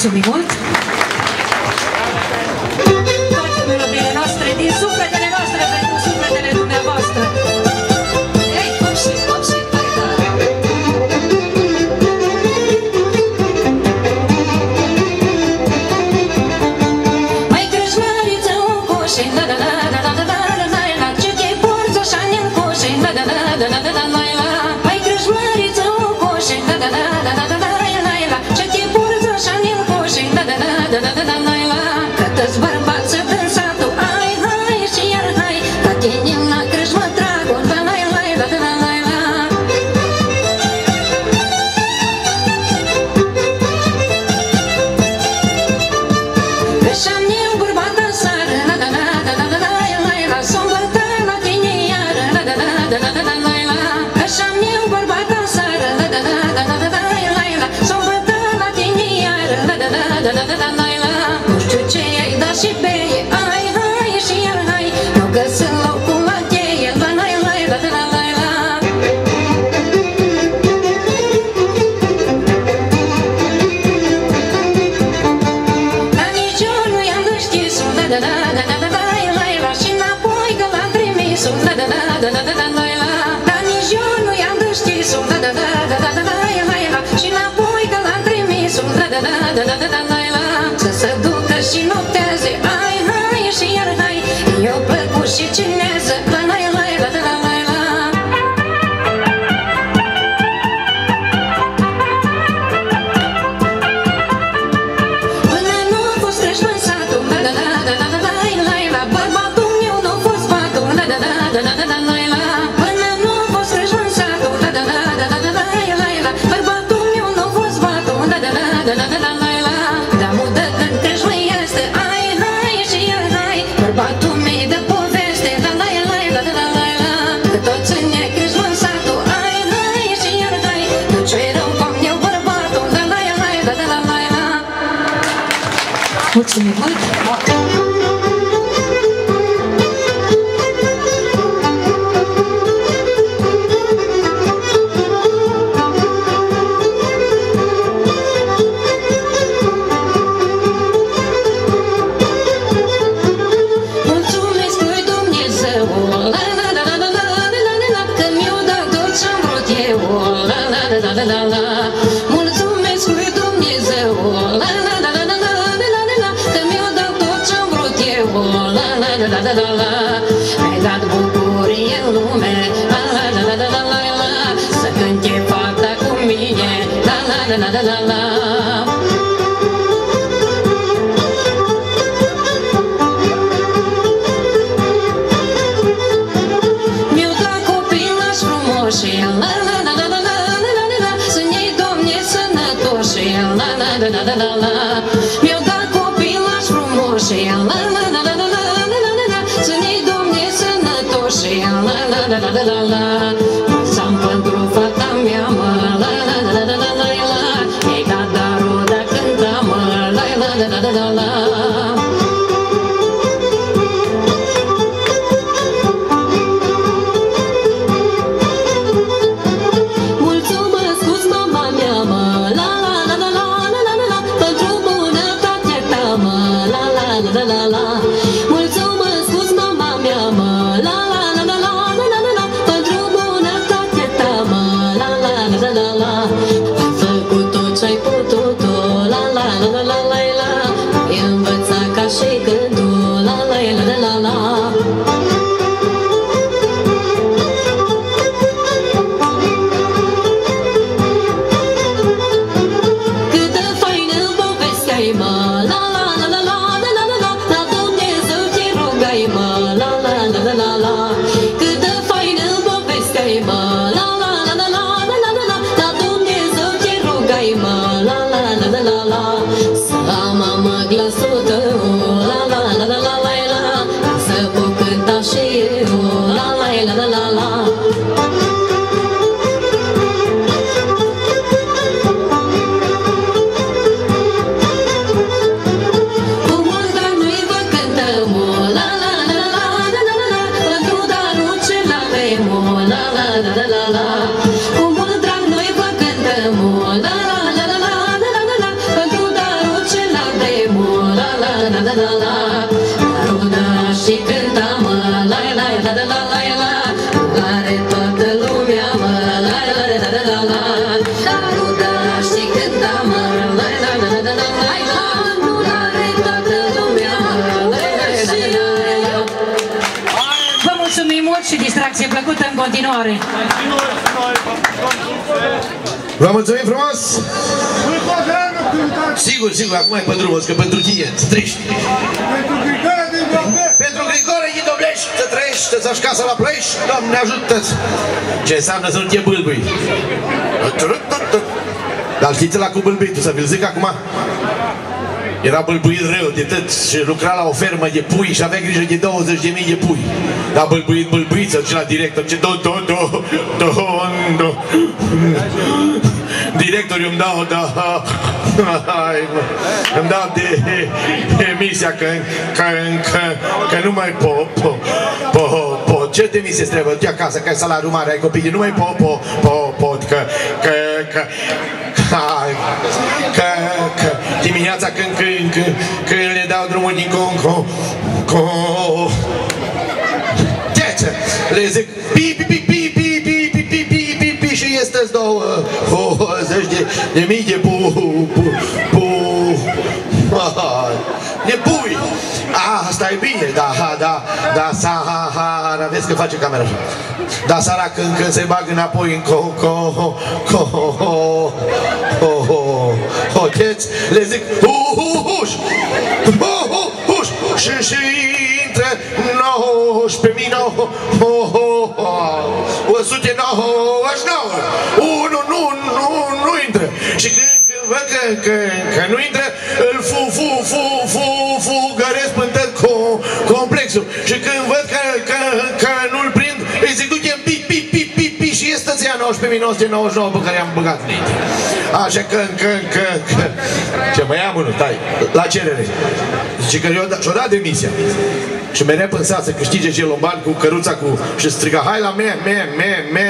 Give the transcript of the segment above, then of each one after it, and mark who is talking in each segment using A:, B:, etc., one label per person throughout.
A: Ai și noptează Ai, hai și iar hai. Eu plăcut și cinează. la la la la la la Ai dat bucurie în lume La la la la la la la la Să cânte fata cu mine La la la la la la la Mi-au dat copilași frumoși La la la la la la la la la Să ne-i domne sănătoși La la la la la la la la la la continuare.
B: Vă mulțumim frumos! Sigur, sigur, acum e pe drum, că pentru tine, să trăiești. Pentru Grigore din Doblești! Pentru Grigore din Doblești, să trăiești, să-ți casa la plești, Doamne ajută-ți! Ce înseamnă să nu te bâlbâi? Dar știți la cu bâlbitul, să vi-l zic acum? Era bâlbuit rău de tot și lucra la o fermă de pui și avea grijă de 20.000 de pui. Dar bâlbuit, bâlbuit, să la director, ce do, do, do, do, do. Directorul îmi dau, da, hai, mă, îmi dau de emisia că, că, că, că nu mai pot, po, po, po. Ce te mi se trebuie? Tu acasă, că ai salariul mare, ai copii, nu mai pot, po, po, pot, că, că, că, că, că, dimineața când, când când, când le dau drumul din conco, co, de ce? Le zic pi, pi, pi, pi, pi, pi, pi, pi, pi, pi, pi, și este două, o, zeci de, de mii de pu, pu, pu, nebui. Asta e bine, da, da, da, sa ha ha sahara, vezi că face camera așa. Da, sara când, când se bagă înapoi în co, co, co, co, co, co, co hoteți, le zic, hu, hu, huș, hu, hu, huș, și, și intră 19 mii, 199, unul nu, nu, nu intră. Și când, când văd că, că, că nu intră, îl fu, fu, fu, fu, fu, 1999 pe care i-am băgat în ei. Așa, când, când, când. Ce, mai am unul, tai, la cerere. Zice că da- și-o dat demisia. Și mereu pensa să câștige și el un cu căruța cu... Și striga, hai la me, me, me, me,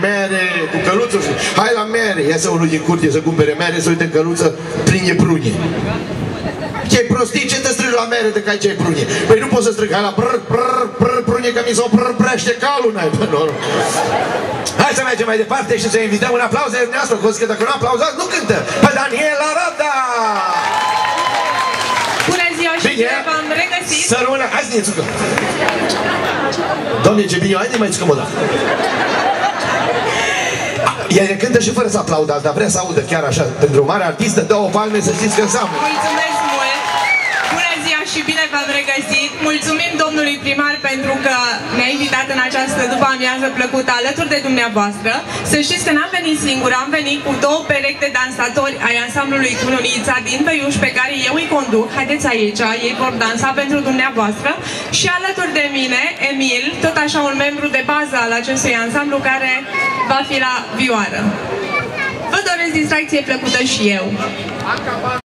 B: mere, cu căruțul și hai la mere. Iasă unul din curte să cumpere mere, să uite în căruță, prinde prune. Ce prostii, ce te strigi la mere de că ai ce prunii? Păi nu poți să strigi, hai la prr, prr, prr, prunii, că mi s-o prr, prește calul, n-ai, bă, nu. Hai să mergem mai departe și să invităm un aplauz de dumneavoastră, că dacă nu aplauzați, nu cântă. Pe Daniela Rada!
C: Bună ziua și
B: Bine.
C: bine v-am regăsit!
B: Să rămână, hai să ne țucă. Doamne, ce bine, hai să mai țucăm o dată. Ea ne cântă și fără să aplaudați, dar vrea să audă chiar așa. Pentru o mare artistă, dă o palme să știți că înseamnă.
C: Mulțumesc mult! Bună ziua și bine v-am regăsit! Mulțumim domnului primar pentru că ne-a invitat în această după amiază plăcută alături de dumneavoastră. Să știți că n-am venit singur, am venit cu două perechi de dansatori ai ansamblului Cununița din Băiuș pe care eu îi conduc. Haideți aici, ei vor dansa pentru dumneavoastră. Și alături de mine, Emil, tot așa un membru de bază al acestui ansamblu care va fi la vioară. Vă doresc distracție plăcută și eu.